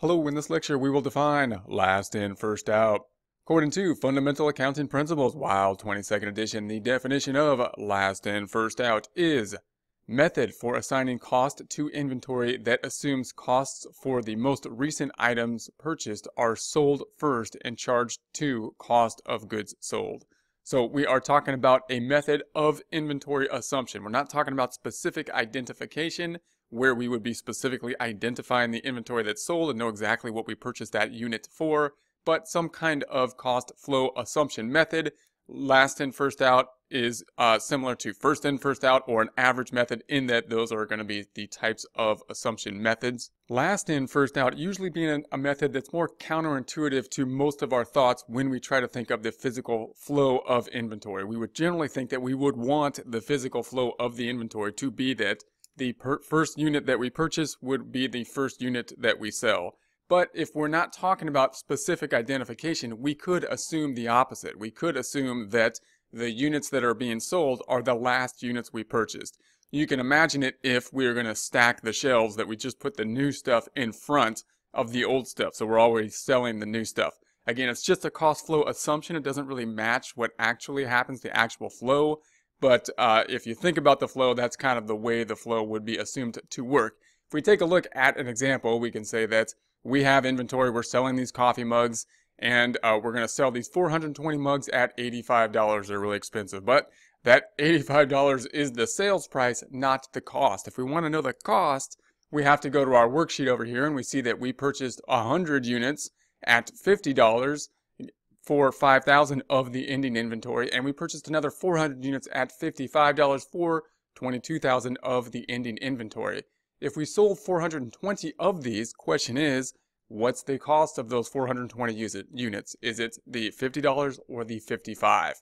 Hello, in this lecture we will define last in, first out. According to Fundamental Accounting Principles, WILD 22nd edition, the definition of last in, first out is method for assigning cost to inventory that assumes costs for the most recent items purchased are sold first and charged to cost of goods sold. So we are talking about a method of inventory assumption. We're not talking about specific identification where we would be specifically identifying the inventory that's sold and know exactly what we purchased that unit for, but some kind of cost flow assumption method. Last in, first out is uh, similar to first in, first out, or an average method in that those are going to be the types of assumption methods. Last in, first out usually being a method that's more counterintuitive to most of our thoughts when we try to think of the physical flow of inventory. We would generally think that we would want the physical flow of the inventory to be that the first unit that we purchase would be the first unit that we sell. But if we're not talking about specific identification, we could assume the opposite. We could assume that the units that are being sold are the last units we purchased. You can imagine it if we are going to stack the shelves that we just put the new stuff in front of the old stuff. So we're already selling the new stuff. Again, it's just a cost flow assumption. It doesn't really match what actually happens, the actual flow. But uh, if you think about the flow, that's kind of the way the flow would be assumed to work. If we take a look at an example, we can say that we have inventory, we're selling these coffee mugs, and uh, we're going to sell these 420 mugs at $85. They're really expensive, but that $85 is the sales price, not the cost. If we want to know the cost, we have to go to our worksheet over here, and we see that we purchased 100 units at $50 for 5,000 of the ending inventory, and we purchased another 400 units at $55 for 22,000 of the ending inventory. If we sold 420 of these, question is, what's the cost of those 420 units? Is it the $50 or the 55?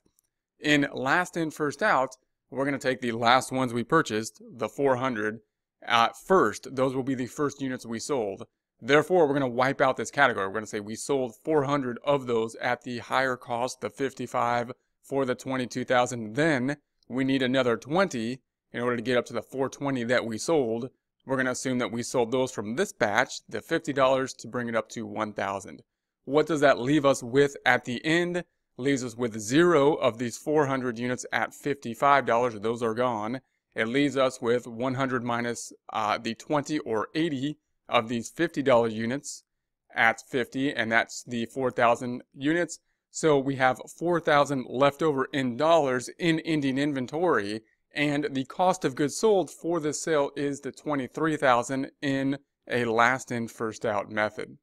In last in, first out, we're going to take the last ones we purchased, the 400, at first. Those will be the first units we sold. Therefore, we're going to wipe out this category. We're going to say we sold 400 of those at the higher cost, the 55 for the 22,000. Then we need another 20 in order to get up to the 420 that we sold. We're going to assume that we sold those from this batch, the $50 to bring it up to 1,000. What does that leave us with at the end? Leaves us with zero of these 400 units at $55. Those are gone. It leaves us with 100 minus uh, the 20 or 80 of these $50 units at 50 and that's the 4,000 units. So we have 4,000 left over in dollars in ending inventory and the cost of goods sold for this sale is the 23,000 in a last in first out method.